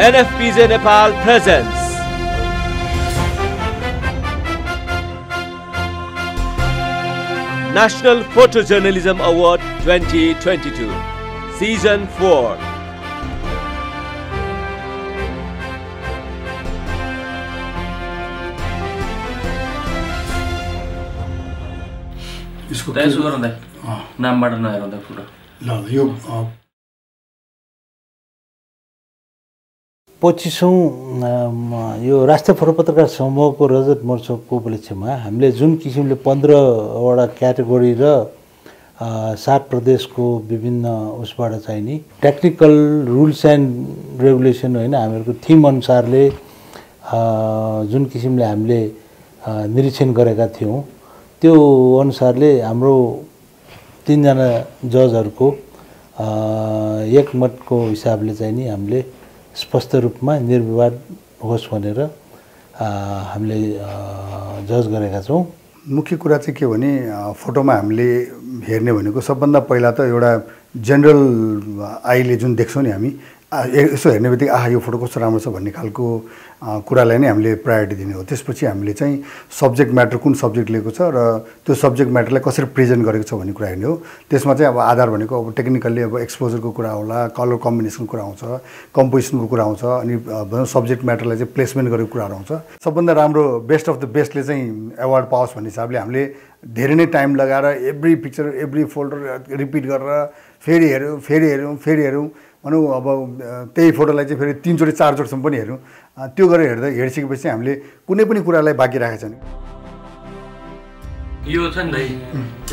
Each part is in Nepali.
NFPJ Nepal presents National Photojournalism Award 2022 Season 4 यसको नामबाट नहेरौँ दाइ फोटो ल, यो पच्चिसौँ यो राष्ट्रिय फोटो पत्रकार समूहको रजत महोत्सवको उपलक्ष्यमा हामीले जुन किसिमले पन्ध्रवटा क्याटेगोरी र सात प्रदेशको विभिन्न उसबाट चाहिँ नि टेक्निकल रुल्स एन्ड रेगुलेसन होइन हामीहरूको थिम अनुसारले जुन किसिमले हामीले निरीक्षण गरेका थियौँ त्यो अनुसारले हाम्रो तिनजना जजहरूको एकमतको हिसाबले चाहिँ नि हामीले स्पष्ट रूपमा निर्विवाद होस् भनेर हामीले जज गरेका छौँ। मुख्य कुरा चाहिँ के भने फोटोमा हामीले हेर्ने भनेको सबभन्दा पहिला त एउटा जेनरल आईले जुन देख्छौँ नि हामी यसो हेर्ने बित्तिकै आहा यो फोटो कस्तो राम्रो छ भन्ने खालको कुरालाई नै हामीले प्रायोरिटी दिने हो। त्यसपछि हामीले चाहिँ सब्जेक्ट म्याटर कुन सब्जेक्ट लिएको छ र त्यो सब्जेक्ट म्याटरलाई कसरी प्रेजेन्ट गरेको छ भन्ने कुरा हेर्ने हो। त्यसमा चाहिँ अब आधार भनेको अब टेक्निकल्ली अब एक्सपोजरको कुरा होला कलर कम्बिनेसनको कुरा आउँछ कम्पोजिसनको कुरा आउँछ अनि भनौँ सब्जेक्ट म्याटरलाई चाहिँ प्लेसमेन्ट गरेको कुराहरू आउँछ। सबभन्दा राम्रो बेस्ट अफ द बेस्टले चाहिँ एवार्ड पाओस् भन्ने हिसाबले हामीले धेरै नै टाइम लगाएर every picture every folder repeat गरेर फेरि हेऱ्यौँ फेरि हेऱ्यौँ फेरि हेऱ्यौँ। भनौँ अब त्यही फोटोलाई चाहिँ फेरि तिनचोटि चारचोटिसम्म पनि हेऱ्यौँ अ, त्यो गरेर हेर्दा हेरिसकेपछि हामीले कुनै पनि कुरालाई बाँकी राखेको छैन। यो छ नि दाइ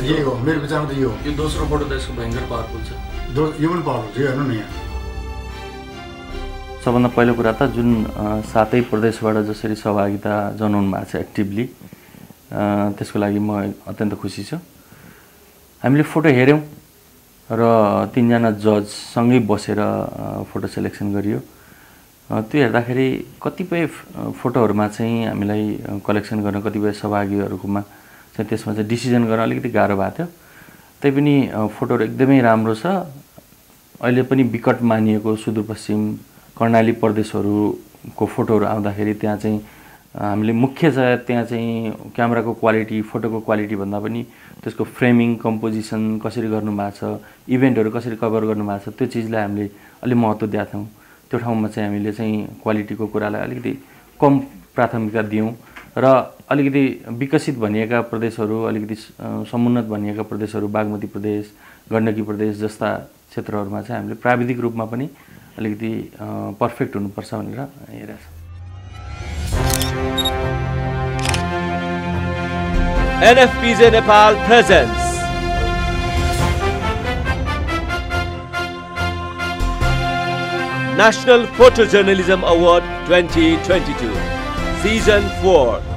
यही हो मेरो विचारमा त यो यो दोस्रो फोटो त यसको भयङ्कर पावरफुल छ। यो पनि पाउनु यो हेर्नु न यहाँ। सबभन्दा पहिलो कुरा त जुन सातै प्रदेशबाट जसरी सहभागिता जनाउनु भएको छ एक्टिभली त्यसको लागि म अत्यन्त खुसी छु। हामीले फोटो हेऱ्यौँ। र तिनजना जजसँगै बसेर फोटो सेलेक्सन गरियो। त्यो हेर्दाखेरि कतिपय फोटोहरूमा चाहिँ हामीलाई कलेक्सन गर्न कतिपय सहभागीहरूकोमा चाहिँ त्यसमा चाहिँ डिसिजन गर्न अलिकति गाह्रो भएको थियो। तैपनि फोटोहरू एकदमै राम्रो छ। अहिले पनि विकट मानिएको सुदूरपश्चिम कर्णाली प्रदेशहरूको फोटोहरू आउँदाखेरि त्यहाँ चाहिँ हामीले मुख्य चाहिँ त्यहाँ चाहिँ क्यामेराको क्वालिटी फोटोको क्वालिटी भन्दा पनि त्यसको फ्रेमिङ कम्पोजिसन कसरी गर्नुभएको छ इभेन्टहरू कसरी कभर गर्नुभएको छ त्यो चिजलाई हामीले अलिक महत्त्व दिएका थियौँ त्यो ठाउँमा चाहिँ हामीले चाहिँ क्वालिटीको कुरालाई अलिकति कम प्राथमिकता दियौँ र अलिकति विकसित भनिएका प्रदेशहरू अलिकति समुन्नत भनिएका प्रदेशहरू बागमती प्रदेश गण्डकी प्रदेश जस्ता क्षेत्रहरूमा चाहिँ हामीले प्राविधिक रूपमा पनि अलिकति पर्फेक्ट हुनुपर्छ भनेर हेरेका छौँ। NFPJ Nepal presents. National Photojournalism Award 2022 Season 4